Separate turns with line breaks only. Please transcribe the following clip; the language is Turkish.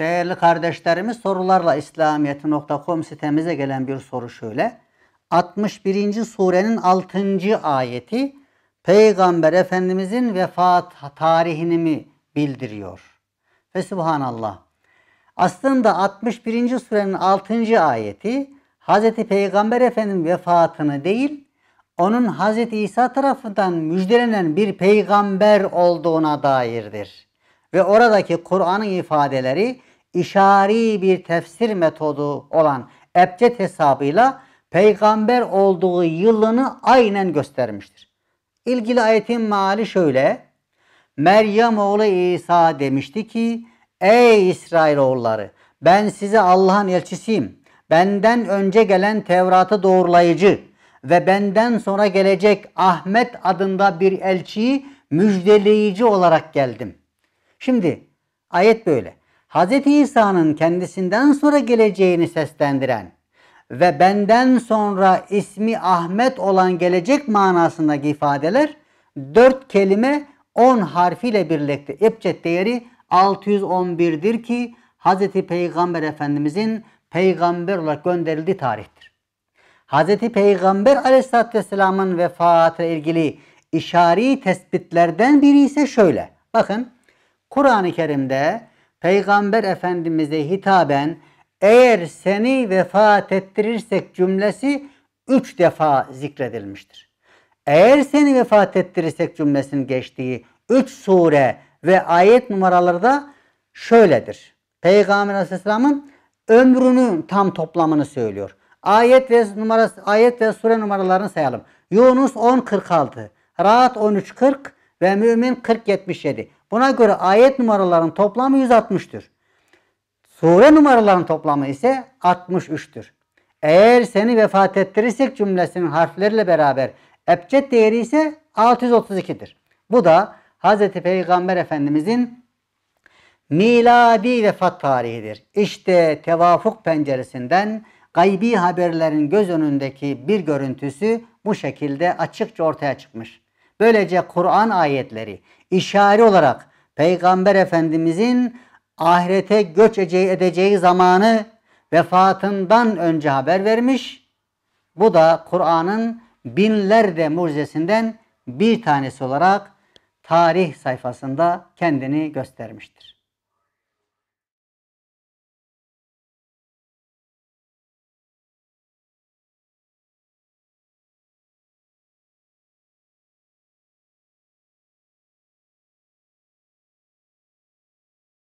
Değerli kardeşlerimiz sorularla İslamiyeti.com sitemize gelen bir soru şöyle. 61. surenin 6. ayeti Peygamber Efendimizin vefat tarihini mi bildiriyor? Ve Subhanallah. Aslında 61. surenin 6. ayeti Hz. Peygamber Efendimizin vefatını değil, onun Hz. İsa tarafından müjdelenen bir peygamber olduğuna dairdir. Ve oradaki Kur'an'ın ifadeleri işari bir tefsir metodu olan ebced hesabıyla peygamber olduğu yılını aynen göstermiştir. İlgili ayetin meali şöyle. Meryem oğlu İsa demişti ki Ey İsrailoğulları ben size Allah'ın elçisiyim. Benden önce gelen Tevrat'ı doğrulayıcı ve benden sonra gelecek Ahmet adında bir elçiyi müjdeleyici olarak geldim. Şimdi ayet böyle. Hz. İsa'nın kendisinden sonra geleceğini seslendiren ve benden sonra ismi Ahmet olan gelecek manasındaki ifadeler dört kelime 10 harfiyle birlikte ebced değeri 611'dir ki Hz. Peygamber Efendimizin peygamber olarak gönderildiği tarihtir. Hz. Peygamber Aleyhisselatü Vesselam'ın vefatı ilgili işari tespitlerden biri ise şöyle. Bakın Kur'an-ı Kerim'de Peygamber Efendimiz'e hitaben eğer seni vefat ettirirsek cümlesi üç defa zikredilmiştir. Eğer seni vefat ettirirsek cümlesinin geçtiği üç sure ve ayet numaraları da şöyledir. Peygamber Aleyhisselam'ın ömrünün tam toplamını söylüyor. Ayet ve numarası ayet ve sure numaralarını sayalım. Yunus 10.46, Rahat 13.40 ve Mümin 40.77. Buna göre ayet numaralarının toplamı 160'tür. Sure numaralarının toplamı ise 63'tür. Eğer seni vefat ettirirsek cümlesinin harfleriyle beraber ebced değeri ise 632'dir. Bu da Hz. Peygamber Efendimizin miladi vefat tarihidir. İşte tevafuk penceresinden gaybi haberlerin göz önündeki bir görüntüsü bu şekilde açıkça ortaya çıkmış. Böylece Kur'an ayetleri işare olarak Peygamber Efendimizin ahirete göç edeceği zamanı vefatından önce haber vermiş. Bu da Kur'an'ın binlerce mucizesinden bir tanesi olarak tarih sayfasında kendini göstermiştir.